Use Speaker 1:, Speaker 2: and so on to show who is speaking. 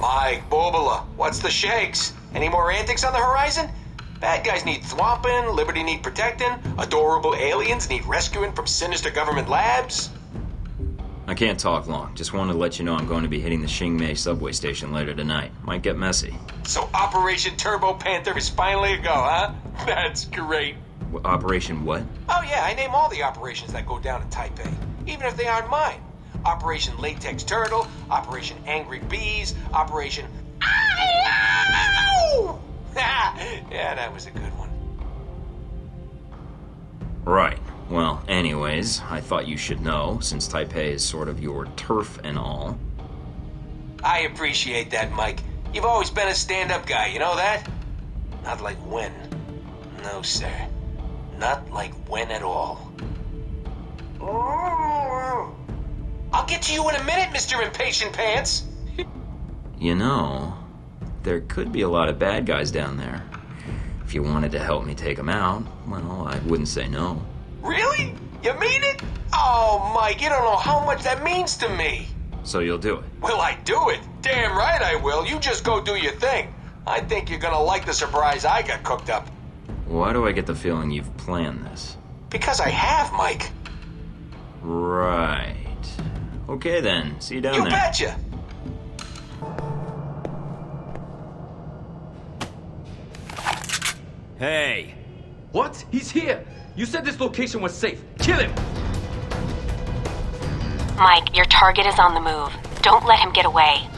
Speaker 1: Mike Bobola, what's the shakes? Any more antics on the horizon? Bad guys need thwomping, Liberty need protecting, adorable aliens need rescuing from sinister government labs.
Speaker 2: I can't talk long. Just wanted to let you know I'm going to be hitting the Xingmei subway station later tonight. Might get messy.
Speaker 1: So Operation Turbo Panther is finally a go, huh? That's great.
Speaker 2: W- Operation what?
Speaker 1: Oh yeah, I name all the operations that go down in Taipei, even if they aren't mine. Operation Latex Turtle, Operation Angry Bees, Operation Ow! yeah, that was a good one.
Speaker 2: Right. Well, anyways, I thought you should know, since Taipei is sort of your turf and all.
Speaker 1: I appreciate that, Mike. You've always been a stand-up guy, you know that? Not like when. No, sir. Not like when at all. I'll get to you in a minute, Mr. Impatient Pants.
Speaker 2: You know, there could be a lot of bad guys down there. If you wanted to help me take them out, well, I wouldn't say no.
Speaker 1: Really? You mean it? Oh, Mike, you don't know how much that means to me.
Speaker 2: So you'll do it.
Speaker 1: Will I do it? Damn right I will. You just go do your thing. I think you're gonna like the surprise I got cooked up.
Speaker 2: Why do I get the feeling you've planned this?
Speaker 1: Because I have, Mike.
Speaker 2: Right. Okay then. See you down
Speaker 1: You
Speaker 2: there.
Speaker 1: betcha.
Speaker 3: Hey,
Speaker 4: What? He's here! You said this location was safe. Kill him!
Speaker 5: Mike, your target is on the move. Don't let him get away.